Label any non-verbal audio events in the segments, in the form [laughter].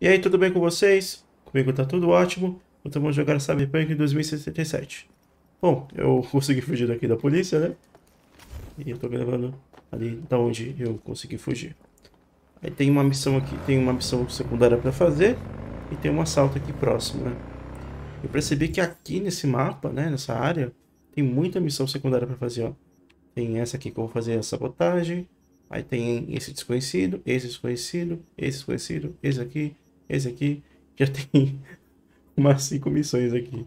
E aí, tudo bem com vocês? Comigo tá tudo ótimo. Então vamos jogar Cyberpunk 2077. Bom, eu [laughs] consegui fugir daqui da polícia, né? E eu tô gravando ali da onde eu consegui fugir. Aí tem uma missão aqui, tem uma missão secundária para fazer e tem um assalto aqui próximo, né? Eu percebi que aqui nesse mapa, né, nessa área, tem muita missão secundária para fazer, ó. Tem essa aqui que eu vou fazer a sabotagem, aí tem esse desconhecido, esse desconhecido, esse desconhecido, esse aqui, esse aqui, já tem [laughs] umas 5 missões aqui.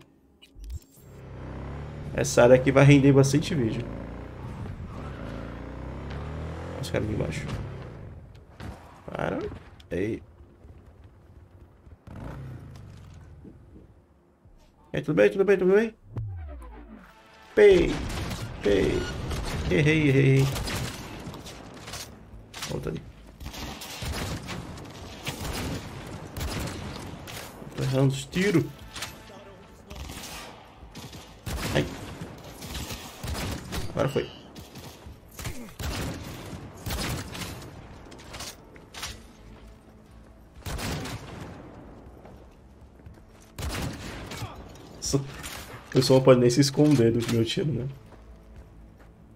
Essa área aqui vai render bastante vídeo. Os caras aqui embaixo. Para. Ei. Ei, tudo bem, tudo bem, tudo bem? Pei. Pei. Errei, errei. Volta ali. Tô errando os tiros. Ai. Agora foi. O pessoal não pode nem se esconder do meu tiro, né?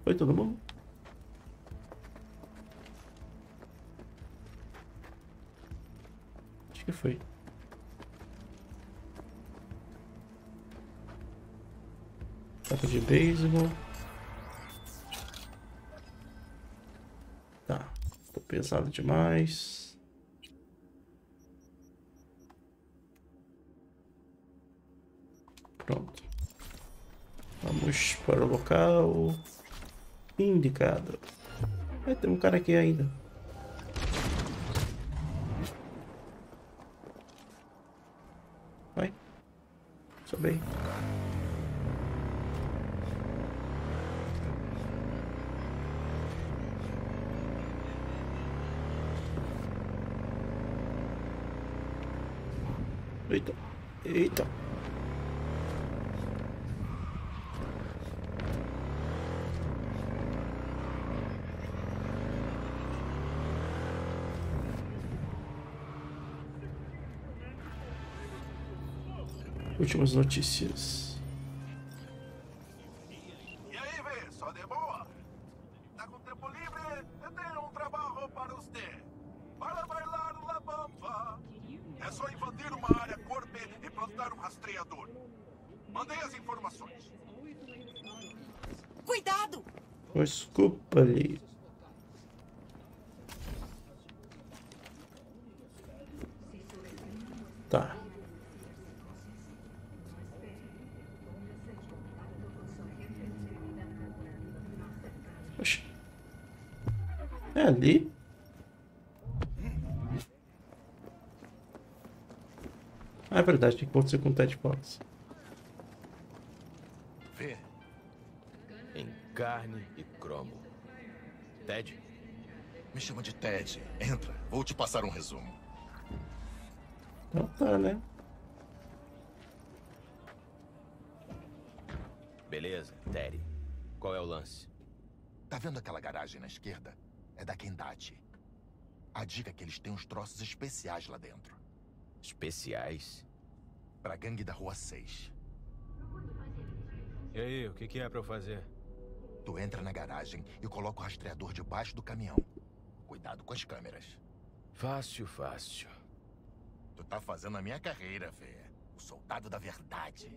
Foi todo mundo? Acho que foi. Taca de beisebol. Tá. Tô pesado demais. Pronto. Vamos para o local indicado. É, tem um cara aqui ainda. Vai. Sobe aí. Eita. Eita. Últimas notícias. Plantar um rastreador. Mandei as informações. Cuidado! Desculpa ali. Tá. Oxi. É ali? Ah, é verdade, tem que acontecer com o Ted Fox. Vê. Em carne e cromo. Ted? Me chama de Ted. Entra, vou te passar um resumo. Então tá, né? Beleza, Terry. Qual é o lance? Tá vendo aquela garagem na esquerda? É da Kendati. A dica é que eles têm uns troços especiais lá dentro. Especiais? Pra gangue da Rua 6. E aí, o que, que é pra eu fazer? Tu entra na garagem e coloca o rastreador debaixo do caminhão. Cuidado com as câmeras. Fácil, fácil. Tu tá fazendo a minha carreira, Fê. O soldado da verdade.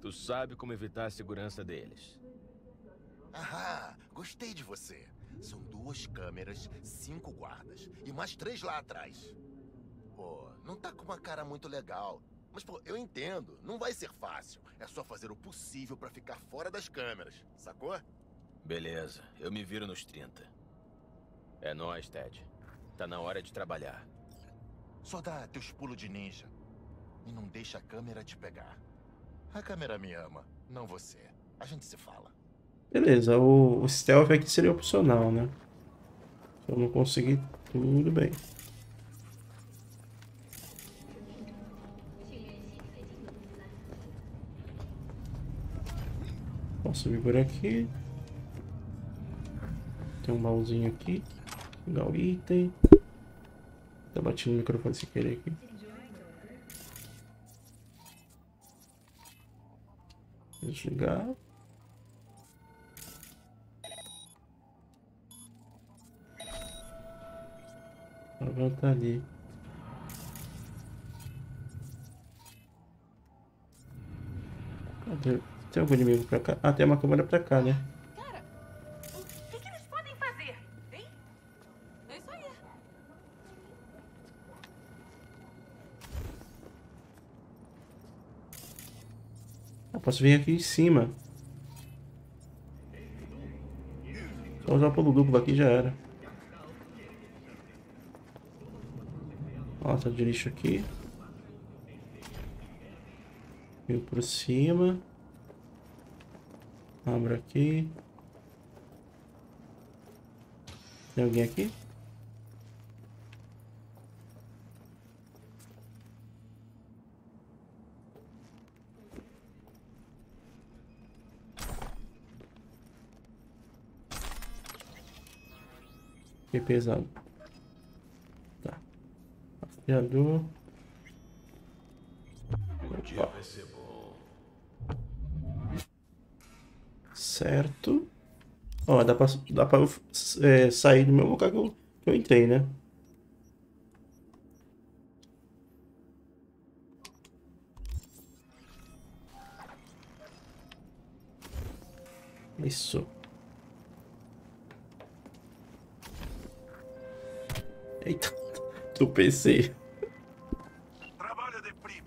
Tu sabe como evitar a segurança deles. Ahá, gostei de você. São duas câmeras, cinco guardas e mais três lá atrás. Pô, não tá com uma cara muito legal. Mas, pô, eu entendo. Não vai ser fácil. É só fazer o possível pra ficar fora das câmeras, sacou? Beleza, eu me viro nos 30. É nóis, Ted. Tá na hora de trabalhar. Só dá teus pulos de ninja. E não deixa a câmera te pegar. A câmera me ama, não você. A gente se fala. Beleza, o, o stealth aqui seria opcional, né? Se eu não conseguir, tudo bem. Posso subir por aqui. Tem um baúzinho aqui. Pegar o item. Tá batendo no microfone sem querer aqui. Desligar. A tá ali. Cadê? Tem algum inimigo pra cá? Ah, tem uma câmera pra cá, né? Cara, o que, que eles podem fazer? Hein? É isso aí. Ah, posso vir aqui em cima. Só usar o pulo duplo aqui já era. Ó, tá de lixo aqui. Vem por cima. Abro aqui. Tem alguém aqui? Que pesado. Bom. Certo. Ó, dá pra, dá pra eu é, sair do mesmo lugar que eu, que eu entrei, né? Isso. Eita, [laughs] PC.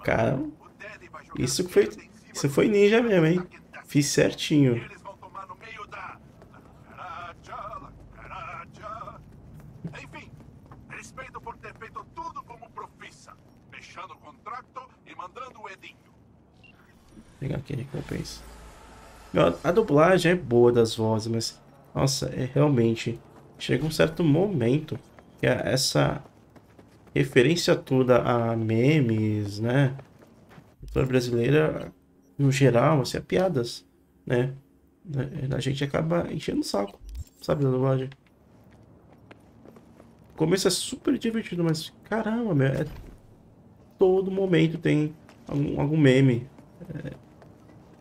Cara, isso foi, isso foi ninja mesmo, hein? Fiz certinho. Enfim, respeito por ter feito tudo como profissa. Fechando o contrato e mandando o Edinho. Pegar aqui a recompensa. Meu, a dublagem é boa das vozes, mas. Nossa, é realmente. Chega um certo momento que essa referência toda a memes, né? Cultura brasileira, no geral, assim, a piadas, né? A gente acaba enchendo o saco, sabe, da dublagem. O começo é super divertido, mas caramba, meu, é... todo momento tem algum, algum meme. É...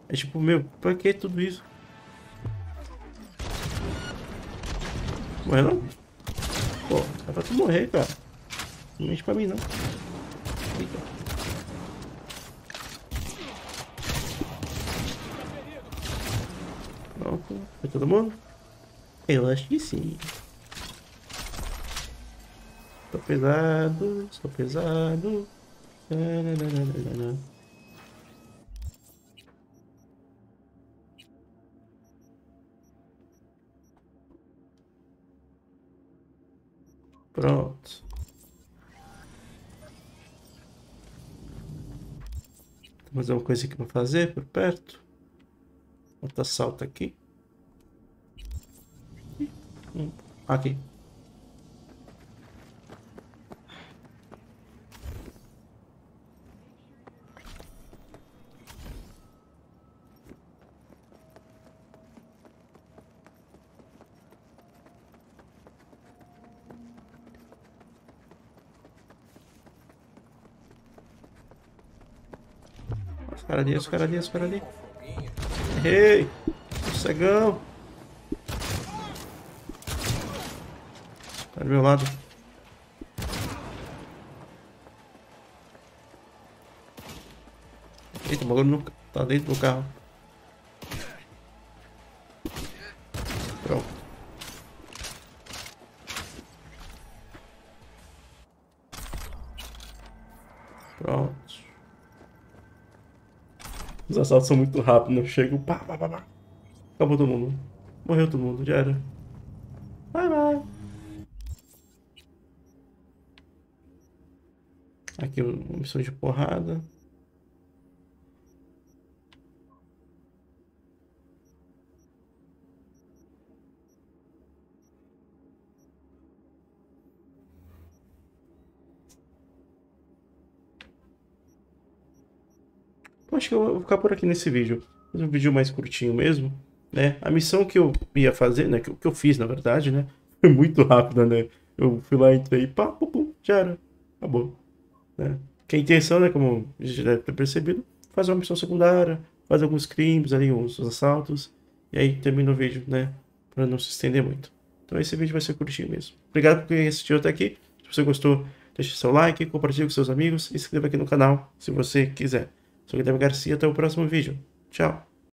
é tipo, meu, pra que tudo isso? Morreu não? Pô, é pra tu morrer, cara. Não mexe pra mim, não. Eita. Foi todo mundo? Eu acho que sim. Tô pesado, estou pesado. Pronto. Mais alguma coisa aqui pra fazer por perto? Outra salta aqui. Hum, Aqui. Os caras ali, os caras ali, os caras ali. Ei! Cegão! Tá do meu lado. Eita, o bagulho não tá dentro do carro. Assaltos são muito rápidos, não chegam. Pá, pá, pá, pá. Acabou todo mundo. Morreu todo mundo, já era. Bye, bye. Aqui missão de porrada. Acho que eu vou ficar por aqui nesse vídeo. Um vídeo mais curtinho mesmo, né? A missão que eu ia fazer, né? Que, que eu fiz, na verdade, né? [laughs] Foi muito rápida, né? Eu fui lá, entrei, pá, pum, pum, já era. acabou. Né? Que a intenção, né, como gente deve ter percebido, fazer uma missão secundária, fazer alguns crimes ali, uns assaltos, e aí termina o vídeo, né, para não se estender muito. Então esse vídeo vai ser curtinho mesmo. Obrigado por quem assistiu até aqui. Se você gostou, deixe seu like, compartilhe com seus amigos e se inscreva aqui no canal se você quiser. Sou Guilherme Garcia, até o próximo vídeo. Tchau!